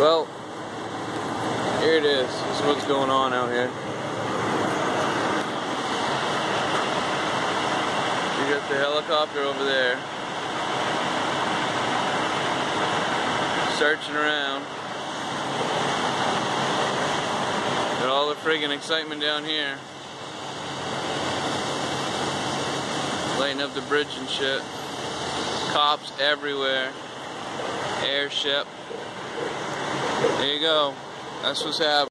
Well, here it is. This is what's going on out here. You got the helicopter over there. Searching around. Got all the friggin' excitement down here. Lighting up the bridge and shit. Cops everywhere. Airship. There you go. That's what's happening.